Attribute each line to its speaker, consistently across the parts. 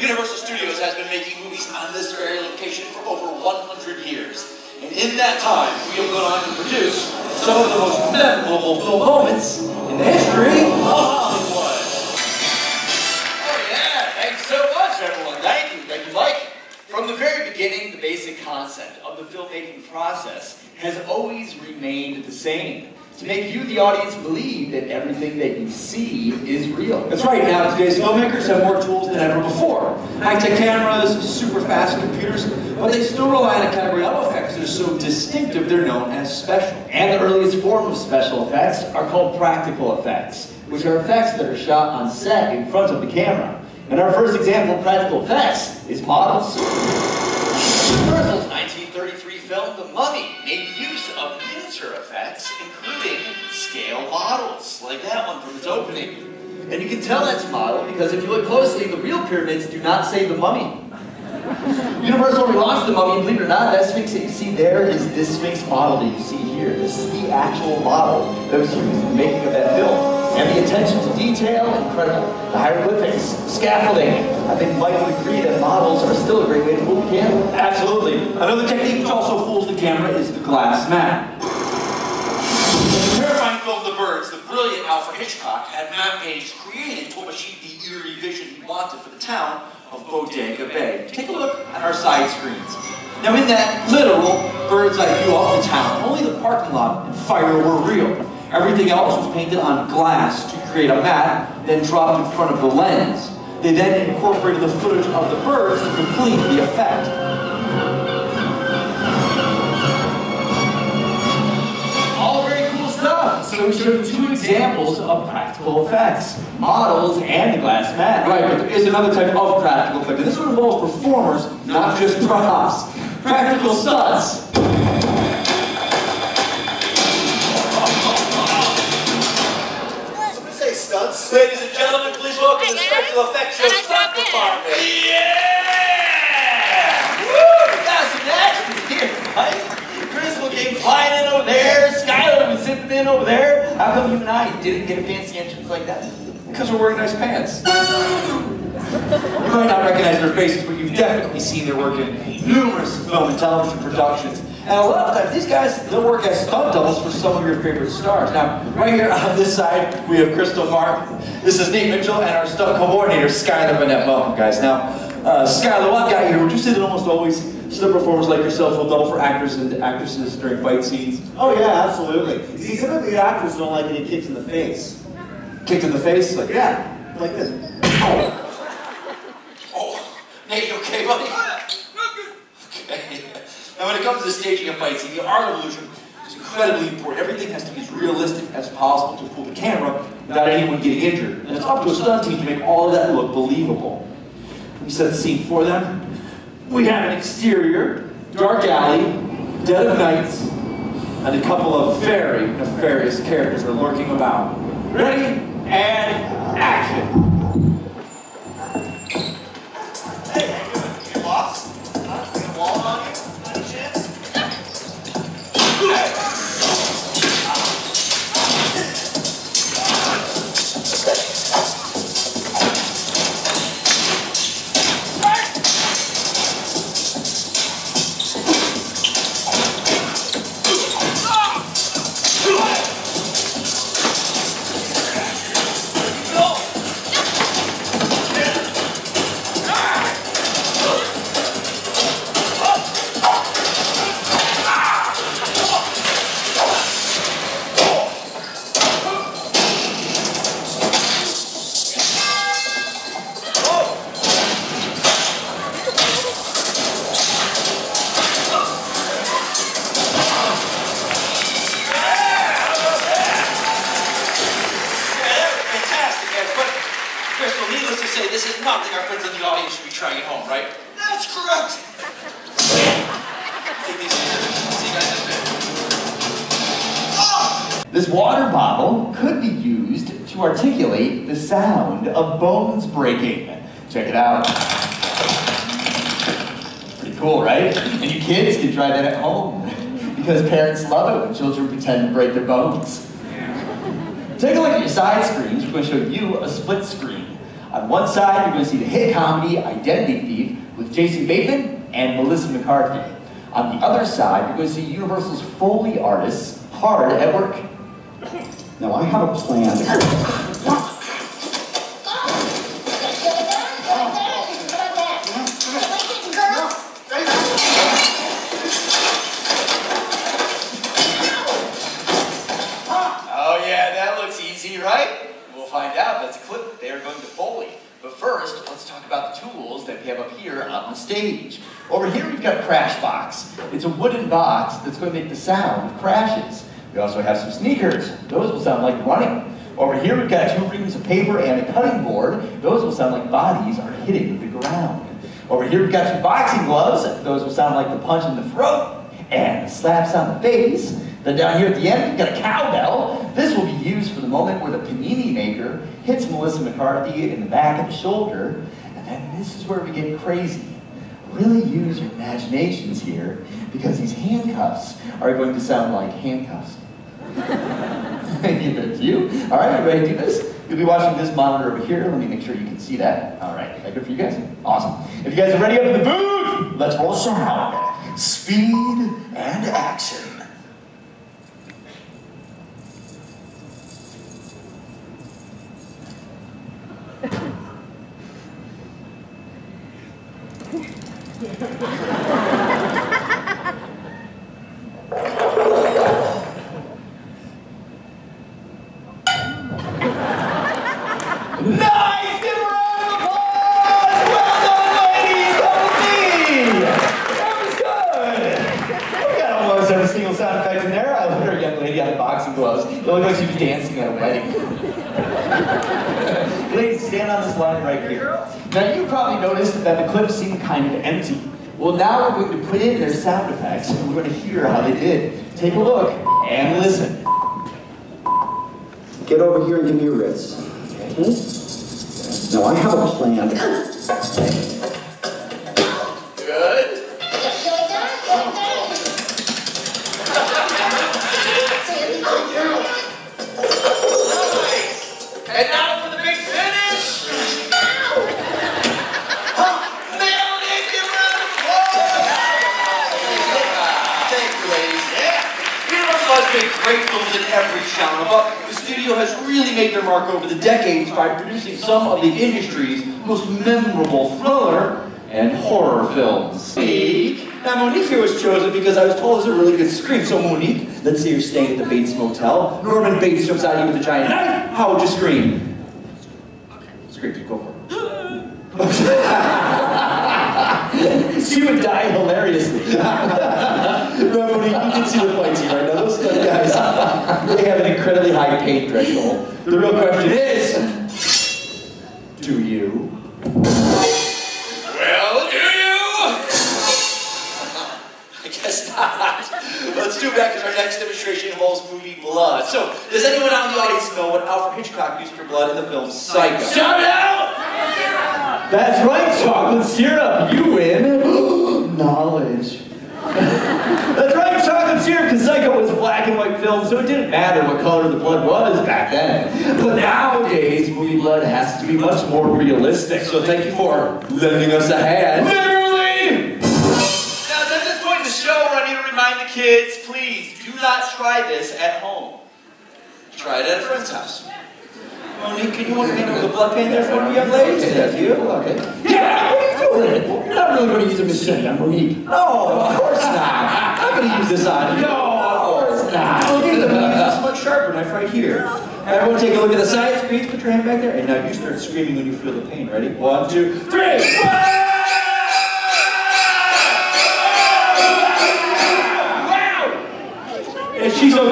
Speaker 1: Universal Studios has been making movies on this very location for over 100 years. And in that time, we have gone on to produce some of the most memorable film moments in the history of Hollywood. Oh yeah, thanks so much everyone. Thank you, thank you Mike. From the very beginning, the basic concept of the filmmaking process has always remained the same to make you, the audience, believe that everything that you see is real.
Speaker 2: That's right. Now, today's filmmakers have more tools than ever before. High-tech cameras, super fast computers, but they still rely on a category of effects that are so distinctive they're known as special.
Speaker 3: And the earliest form of special effects are called practical effects, which are effects that are shot on set in front of the camera. And our first example of practical effects is models.
Speaker 1: Universal's 1933 film The Mummy made use scale models, like that one from its opening.
Speaker 3: And you can tell that's a model because if you look closely, the real pyramids do not say the mummy. Universal relaunched the mummy, believe it or not, that sphinx that you see there is this sphinx model that you see here. This is the actual model that was used in the making of that film. And the attention to detail, incredible. The hieroglyphics, scaffolding. I think Mike would agree that models are still a great way to fool the camera.
Speaker 2: Absolutely. Another technique which also fools the camera is the glass matte.
Speaker 1: In the brilliant Alfred Hitchcock had matte paintings created to achieve the eerie vision he wanted for the town of Bodega Bay. Take a look at our side screens.
Speaker 2: Now in that literal bird's eye view of the town, only the parking lot and fire were real. Everything else was painted on glass to create a matte, then dropped in front of the lens. They then incorporated the footage of the birds to complete the effect.
Speaker 3: We showed two examples of practical effects. Models and the glass matte.
Speaker 2: Right, but there is another type of practical effect, and this one involves performers, not just props. Practical stunts.
Speaker 1: Somebody say stunts. Ladies and gentlemen, please welcome the special effects show stunt department. Yeah! Woo! Got some action here, right? Crystal came flying in over there. Skylar was zipping in over there. How come you and I didn't get a fancy entrance like that?
Speaker 2: Because we're wearing nice pants. You might not recognize their faces, but you've definitely seen their work in numerous film and television productions. And a lot of times, these guys, they'll work as stunt doubles for some of your favorite stars. Now, right here on this side, we have Crystal Martin. This is Nate Mitchell and our stunt coordinator, Skylar Bennett. Welcome, guys. Now, uh, Skylar, what got you here? Would you say that almost always stunt performers like yourself will double for actors and actresses during fight scenes?
Speaker 4: Oh yeah, absolutely. See, typically actors don't like any kicks in the face.
Speaker 2: Kicked in the face? Like,
Speaker 4: Yeah, like this.
Speaker 1: Oh, oh Nate, you okay, buddy? Okay. Now, when it comes to the staging a fight scene, the art of illusion is incredibly important.
Speaker 2: Everything has to be as realistic as possible to fool the camera without anyone getting injured. And it's up to a stunt team to make all of that look believable. We set the scene for them. We have an exterior, dark alley, dead of night, and a couple of very nefarious characters are lurking about. Ready? And action!
Speaker 1: Hey,
Speaker 3: used to articulate the sound of bones breaking. Check it out. Pretty cool, right? And you kids can try that at home because parents love it when children pretend to break their bones. Take a look at your side screens. We're going to show you a split screen. On one side, you're going to see the hit comedy Identity Thief with Jason Bateman and Melissa McCarthy. On the other side, you're going to see Universal's Foley artists hard at work.
Speaker 5: Now I have a plan.
Speaker 3: Oh yeah, that looks easy, right? We'll find out. That's a clip they are going to Foley. But first, let's talk about the tools that we have up here on the stage. Over here, we've got a crash box. It's a wooden box that's going to make the sound of crashes. We also have some sneakers. Those will sound like running. Over here, we've got two reams of paper and a cutting board. Those will sound like bodies are hitting the ground. Over here, we've got two boxing gloves. Those will sound like the punch in the throat and the slaps on the face. Then down here at the end, we've got a cowbell. This will be used for the moment where the panini maker hits Melissa McCarthy in the back of the shoulder. And then this is where we get crazy. Really use your imaginations here because these handcuffs are going to sound like handcuffs. A bit you. All right, to do this? You'll be watching this monitor over here. Let me make sure you can see that. All right, good for you guys? Awesome. If you guys are ready up in the booth, let's roll sound, speed, and action. Well, now we're going to put in their sound effects, and we're going to hear how they did. Take a look and listen.
Speaker 5: Get over here and give me your wrist. Okay? Now I have a plan.
Speaker 2: great films in every genre, but the studio has really made their mark over the decades by producing some of the industry's most memorable thriller and horror films. Monique. Now, Monique here was chosen because I was told it was a really good scream. So, Monique, let's say you're staying at the Bates Motel. Norman Bates jumps out at you with a giant knife. How would you scream? Okay. Scream, go for it.
Speaker 3: She would die hilariously.
Speaker 2: No, Monique, you can see the point here right now. Those stunt guys, they have an incredibly high pain threshold. The real question is, do you?
Speaker 3: Well, do you?
Speaker 2: I guess not. Let's do it back because our next demonstration involves movie blood. So, does anyone out in the audience know what Alfred Hitchcock used for blood in the film Psycho?
Speaker 3: Shout out! That's right, chocolate syrup. You win. Knowledge. That's right, chocolate syrup, because Psycho was black and white film, so it didn't matter what color the blood was back then. But nowadays, movie blood has to be much more realistic.
Speaker 2: So thank you for lending us a hand.
Speaker 3: Literally! Now, at this point in the show, I need to remind the kids, please, do not try this at home.
Speaker 2: Try it at a friend's house. Monique, can you want to handle the blood pain there for me, young lady?
Speaker 3: That's you? Okay. Yeah, what are you doing? You're not really going to use a machine on Monique.
Speaker 2: No, of course not. I'm going to use this on you.
Speaker 3: No, of course not.
Speaker 2: Monique, I'm going to use this much sharper knife right here. Everyone take a look at the side screens. Put your hand back there. And now you start screaming when you feel the pain. Ready? One, two, three. And she's okay.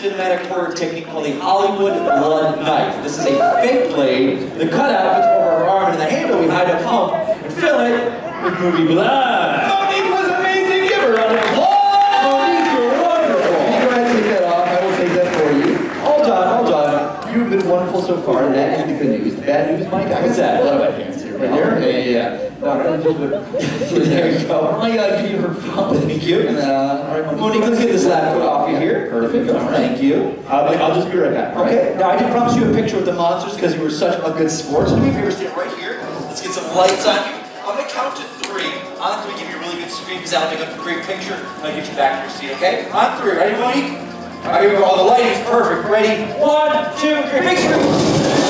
Speaker 2: Cinematic horror technique called the Hollywood blood knife. This is a fake blade. The cutout gets over her arm, and in the handle we hide a pump and fill it with movie blood.
Speaker 3: Monique was amazing. Give her a round of applause.
Speaker 2: Monique, you're wonderful.
Speaker 3: You go ahead and take that off. I will take that for you.
Speaker 2: Hold on, hold on.
Speaker 3: You've been wonderful so far, and that is the good news. The bad news, Mike, I got that. What about hands? Right here? Yeah, yeah, yeah. No, no, just put- there you go. I gotta give you her phone.
Speaker 2: Thank you.
Speaker 3: And, uh, all right, Monique,
Speaker 2: let's get this coat off you here.
Speaker 3: Perfect. All right.
Speaker 2: Thank you.
Speaker 3: I'll, I'll just be right back. all right?
Speaker 2: Okay, now I did promise you a picture with the monsters because you were such a good sport. So do me a favor, stand right here. Let's get some lights on you. I'm gonna count to three. On three, give you a really good screen because that'll make a great picture. I'll get you back to your seat, okay? On three, ready, Monique? All right, here we go. All the lighting's perfect. Ready? One, two, three. Big screen.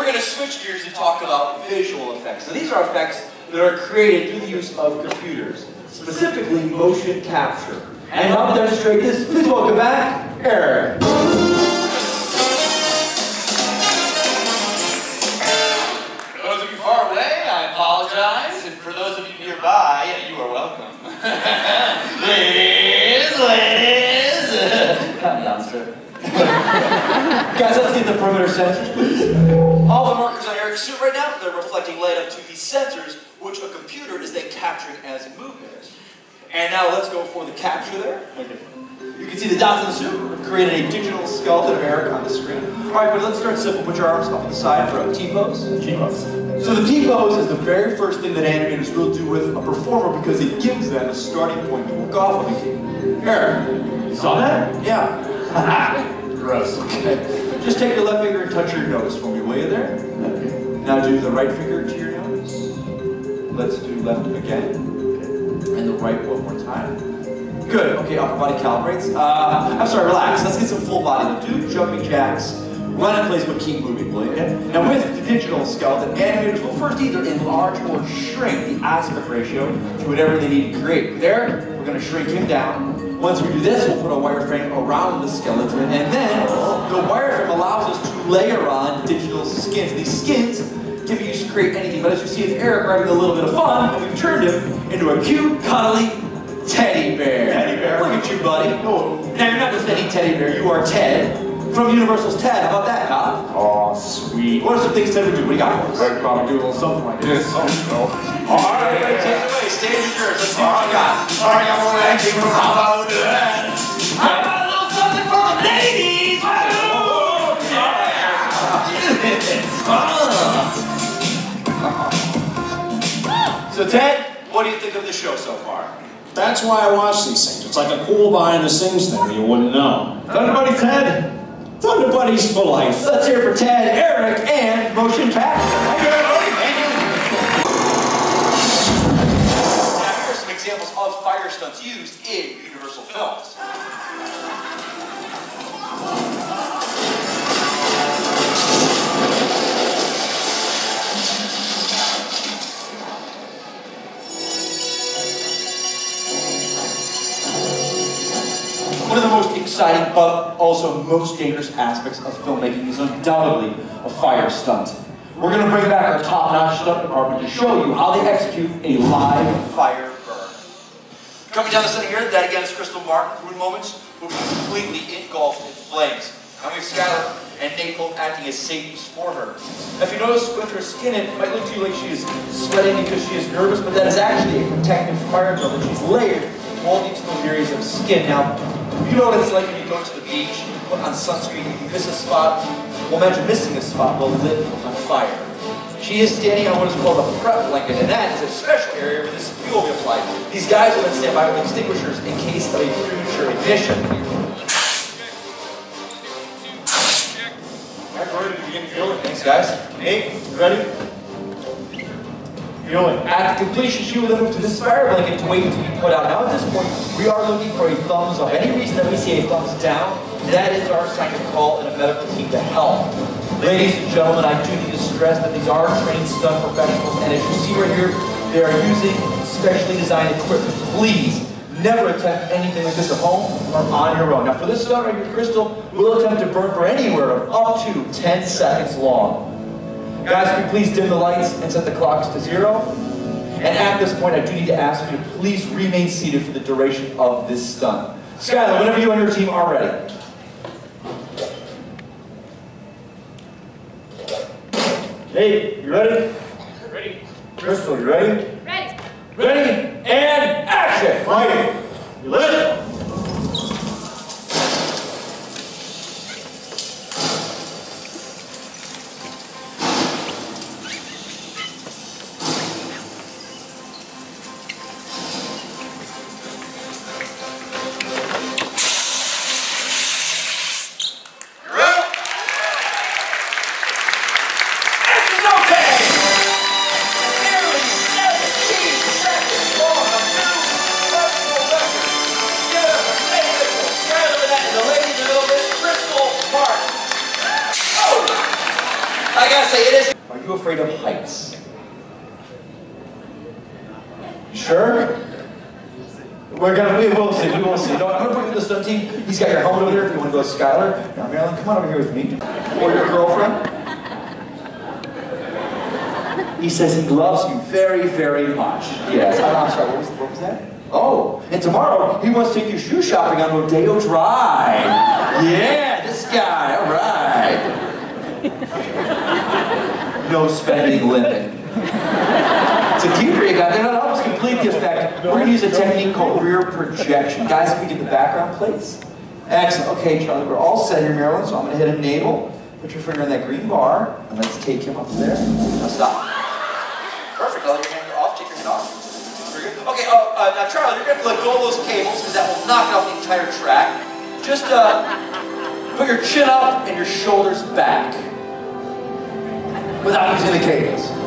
Speaker 2: We're going to switch gears and talk about visual effects. So these are effects that are created through the use of computers, specifically motion capture. And help demonstrate this, please welcome back Eric.
Speaker 1: For those of you far away, I apologize. And for those of you nearby, you are welcome. ladies, ladies.
Speaker 3: Down, sir.
Speaker 2: Guys, let's get the perimeter sensors, please. All the markers on Eric's suit right now, they're reflecting light up to these sensors, which a computer is then capturing as movement. And now let's go for the capture there. You can see the dots in the suit. We've created a digital skeleton of Eric on the screen. All right, but let's start simple. Put your arms up on the side for a T-pose.
Speaker 3: T-pose.
Speaker 2: So the T-pose is the very first thing that animators will do with a performer because it gives them a starting point to work off of. Eric,
Speaker 3: You saw that?
Speaker 2: yeah.
Speaker 3: Gross.
Speaker 2: Okay. Just take your left finger and touch your nose for me, will you there? Okay. Now do the right finger to your nose. Let's do left again. And the right one more time. Good. Okay, upper body calibrates. Uh, I'm sorry, relax. Let's get some full body. Do jumping jacks. Run in place, but keep moving, will you? Okay. Now with the digital skeleton, animators will first either enlarge or shrink the aspect ratio to whatever they need to create. There, we're going to shrink him down. Once we do this, we'll put a wireframe around the skeleton, and then the wireframe allows us to layer on digital skins. These skins can be used to create anything, but as you see with Eric, we're having a little bit of fun, and we've turned him into a cute, cuddly teddy bear.
Speaker 3: Teddy bear.
Speaker 2: Look at you, buddy. Oh, now you're not just any teddy bear, you are Ted from Universal's Ted. How about that, huh?
Speaker 5: Oh, sweet.
Speaker 2: What are some things Ted would do? What do you got for us?
Speaker 5: I'd probably do a little something like this. Oh, no.
Speaker 2: All right, take it away. Stage is yours. Let's see what you got.
Speaker 5: All right, I'm gonna ask you for how about that?
Speaker 1: How about a little something for the ladies?
Speaker 2: So, Ted, what do you think of the show so far?
Speaker 5: That's why I watch these things. It's like a cool behind the scenes thing you wouldn't know. Thunder Buddy's Ted. Thunder Buddies for life.
Speaker 2: Let's hear it for Ted, Eric, and Motion Capture. Now, here are some examples of fire stunts used in Universal films. Exciting but also most dangerous aspects of filmmaking is undoubtedly a fire stunt. We're going to bring back our top-notch stunt department to show you how they execute a live fire burn. Coming down the center here, that again is Crystal Martin. Rude moments will be completely engulfed in flames. And we have Skylar and Nate both acting as safeties for her. If you notice with her skin, it might look to you like she is sweating because she is nervous, but that is actually a protective fire drill that she's layered all these little areas of skin. Now, you know what it's like when you go to the beach, you put on sunscreen, you miss a spot. Well, imagine missing a spot, well, lit on fire. She is standing on what is called a prep blanket, and that is a special area where this fuel will be applied. These guys will then stand by with extinguishers in case of a future ignition. Alright, we're ready to begin fueling. Thanks, guys. Nate, you ready? Fueling. At the completion, she then move to this fire blanket to wait to be put out. Now, at this point, we are looking for a thumbs up. Any reason that we see a thumbs down, that is our sign to call in a medical team to help. Ladies and gentlemen, I do need to stress that these are trained stunt professionals, and as you see right here, they are using specially designed equipment. Please, never attempt anything like this at home or on your own. Now for this stunt right here, Crystal will attempt to burn for anywhere of up to 10 seconds long. Guys, can you please dim the lights and set the clocks to zero? And at this point, I do need to ask you to please remain seated for the duration of this stunt. Skylar, whenever you and your team are ready. Hey, you ready?
Speaker 6: Ready?
Speaker 2: Crystal, you ready?
Speaker 6: Ready.
Speaker 2: Ready, and action! Fighting! You lit? I'm gonna put you in the stunt team. He's got your helmet over there if you wanna go with Skylar. Now, Marilyn, come on over here with me. Or your girlfriend. He says he loves you very, very much. Yes. I'm, I'm sorry, what was, what was that? Oh, and tomorrow he wants to take you shoe shopping on Rodeo Drive. Yeah, this guy, all right. No spending limit. To guy, that helps complete the effect. We're gonna use a technique called rear projection. Guys, we get the background plates. Excellent. Okay, Charlie, we're all set here, Marilyn, so I'm gonna hit a navel. Put your finger on that green bar, and let's take him up there. Now stop. Perfect. Let your hand off. Take your hand off. Very good. Okay. Oh, uh, now Charlie, you're have to let go of those cables because that will knock off the entire track. Just uh, put your chin up and your shoulders back without using the cables.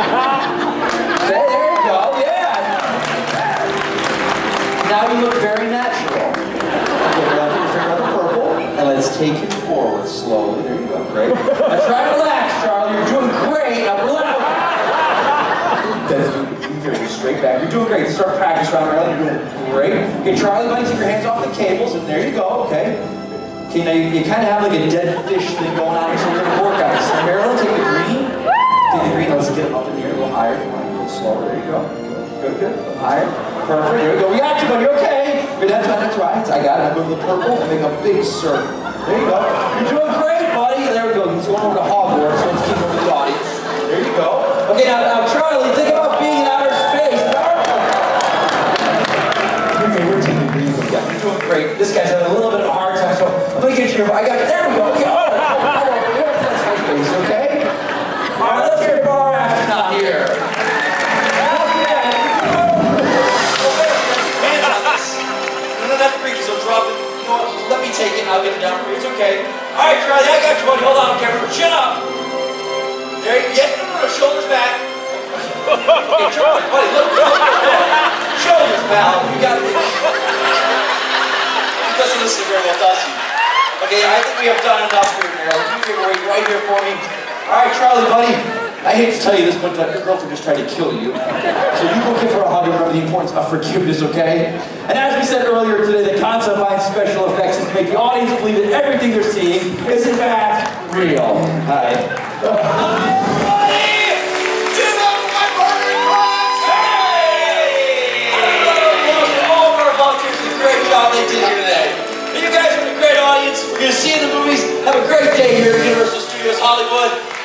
Speaker 2: There, there you go. Yeah. Now you look very natural. Now put your finger the purple, and let's take it forward slowly. There you go. Great. Now try to relax, Charlie. You're doing great. Now relax. That's very straight back. You're doing great. Is practice round, Marilyn. You're doing great. Okay, Charlie, buddy, take your hands off the cables, and there you go. Okay. Okay, now you, you kind of have like a dead fish thing going on here, so we're gonna work on it. So Marilyn, take the green. Take the green. Let's get it up in the air a little higher. A little slower. There you go. Good, good. Up higher. Perfect. There we go. We got you, buddy. Okay. Good. That's right. That's right. I got it. I to the purple and make a big circle. There you go. You're doing great, buddy. There we go. He's going over to Hogwarts, so let's keep him with the audience. There you go. Okay, now, now Charlie, think about being in outer space. Your favorite team. Yeah, you're doing great. This guy's having a little bit of a hard time, so I'm gonna get you. I got you. Right, Charlie, I got you, buddy. Hold on, okay. Chin up. There you Yes, no, no, no. Shoulders back. Okay, Charlie, buddy, look, look, look. Shoulders, pal. You got it. He doesn't listen very well, does he? Okay, I think we have done enough for here, Marilyn. You figure wait right here for me. All right, Charlie, buddy. I hate to tell you this, but your girlfriend just tried to kill you. So you go give her a hug and remember the importance of forgiveness, okay? And as we said earlier today, the concept behind special effects is to make the audience believe that everything they're seeing is in fact real. Hi. They did here today. You guys are a great audience. We're going to see you in the movies. Have a great day here at Universal Studios Hollywood.